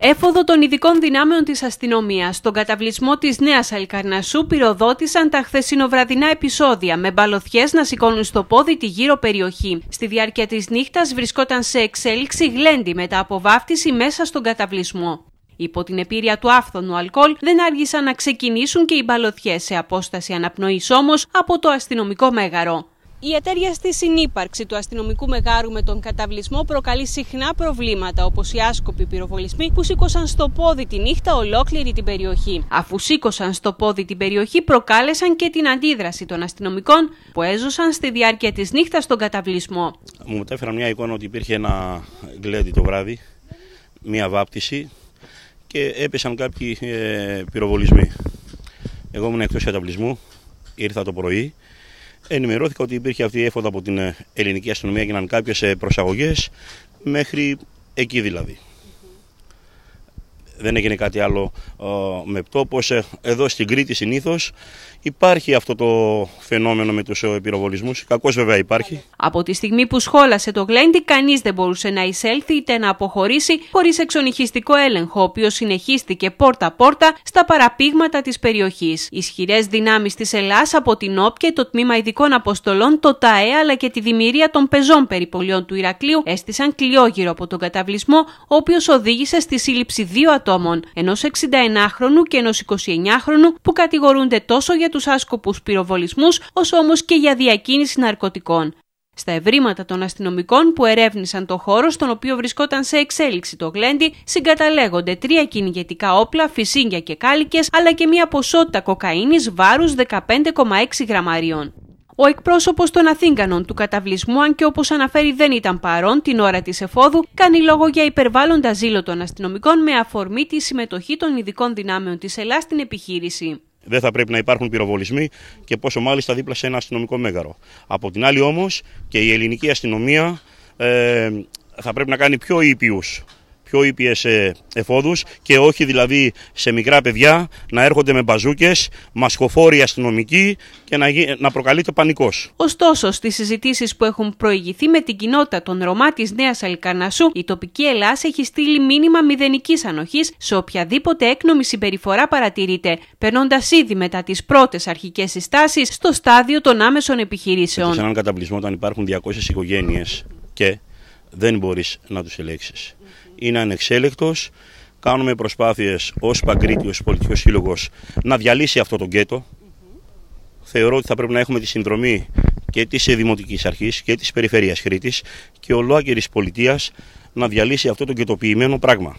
Έφοδο των ειδικών δυνάμεων της αστυνομίας στον καταβλισμό της Νέας Αλκαρνασού πυροδότησαν τα χθεσινοβραδινά επεισόδια με μπαλωθιές να σηκώνουν στο πόδι τη γύρω περιοχή. Στη διάρκεια της νύχτας βρισκόταν σε εξέλιξη γλέντι μετά από βάφτιση μέσα στον καταβλισμό. Υπό την επίρρεια του άφθονου αλκοόλ δεν άργησαν να ξεκινήσουν και οι μπαλωθιές σε απόσταση αναπνοής όμως από το αστυνομικό μέγαρο. Η ατέριαστη συνύπαρξη του αστυνομικού μεγάρου με τον καταβλισμό προκαλεί συχνά προβλήματα, όπως οι άσκοποι πυροβολισμοί που σήκωσαν στο πόδι τη νύχτα ολόκληρη την περιοχή. Αφού σήκωσαν στο πόδι την περιοχή, προκάλεσαν και την αντίδραση των αστυνομικών που έζωσαν στη διάρκεια της νύχτας στον καταβλισμό. Μου μετέφεραν μια εικόνα ότι υπήρχε ένα γκλέντι το βράδυ, μια βάπτιση και έπεσαν κάποιοι ε, πυροβολισμοί. Εγώ ήμουν εκτός καταβλισμού, ήρθα το πρωί ενημερώθηκα ότι υπήρχε αυτή η έφοδα από την ε, ελληνική αστυνομία, έγιναν κάποιες προσαγωγές μέχρι εκεί δηλαδή. Δεν έγινε κάτι άλλο ε, ε, με τόπο Εδώ στην Κρήτη συνήθως υπάρχει αυτό το φαινόμενο με τους ε, πυροβολισμούς. Κακώς βέβαια υπάρχει. Από τη στιγμή που σχόλασε το γλέντι κανείς δεν μπορούσε να εισέλθει είτε να αποχωρήσει χωρίς εξονυχιστικό έλεγχο, ο οποίος συνεχίστηκε πόρτα-πόρτα στα παραπήγματα της περιοχής. Ισχυρές δυνάμεις της Ελλάδα από την ΟΠΚΕ, το Τμήμα Ειδικών Αποστολών, το ΤΑΕ αλλά και τη δημιουργία των πεζών περιπολιών του Ηρακλείου έστησαν κλειόγυρο από τον καταβλισμό, ο οποίος οδήγησε στη σύλληψη δύο ατόμων, ενός 61 21χρονου και ενός 29χρονου που κατηγορούνται τόσο για τους άσκοπους πυροβολισμούς, όσο όμως και για διακίνηση ναρκωτικών. Στα ευρήματα των αστυνομικών που ερεύνησαν το χώρο στον οποίο βρισκόταν σε εξέλιξη το γλέντι, συγκαταλέγονται τρία κυνηγετικά όπλα, φυσίγγια και κάλικες, αλλά και μια ποσότητα κοκαίνης βάρους 15,6 γραμμαρίων. Ο εκπρόσωπος των Αθήγκανων του καταβλισμού, αν και όπως αναφέρει δεν ήταν παρόν την ώρα της εφόδου, κάνει λόγο για υπερβάλλοντα ζήλο των αστυνομικών με αφορμή τη συμμετοχή των ειδικών δυνάμεων της Ελλάδα στην επιχείρηση. Δεν θα πρέπει να υπάρχουν πυροβολισμοί και πόσο μάλιστα δίπλα σε ένα αστυνομικό μέγαρο. Από την άλλη όμως και η ελληνική αστυνομία ε, θα πρέπει να κάνει πιο ήπιους πιο ήπιες ε, εφόδους και όχι δηλαδή σε μικρά παιδιά να έρχονται με μπαζούκες, μασχοφόροι αστυνομικοί και να, να προκαλείται πανικός. Ωστόσο, στις συζητήσεις που έχουν προηγηθεί με την κοινότητα των Ρωμά της Νέας Αλκαρνασού, η τοπική Ελλάδα έχει στείλει μήνυμα μηδενικής ανοχής σε οποιαδήποτε έκνομη συμπεριφορά παρατηρείται, περνώντας ήδη μετά τις πρώτες αρχικές συστάσεις στο στάδιο των άμεσων επιχειρήσεων. Σε έναν καταβλισμό όταν υπάρχουν 200 οικογένειες και δεν μπορείς να τους ελέγξεις είναι ανεξέλεκτος. Κάνουμε προσπάθειες ως Παγκρίτιος Πολιτικός Σύλλογος να διαλύσει αυτό το γκέτο. Θεωρώ ότι θα πρέπει να έχουμε τη συνδρομή και της Δημοτικής Αρχής και της Περιφερειάς Κρήτης και ολόκληρης πολιτείας να διαλύσει αυτό το γκετοποιημένο πράγμα.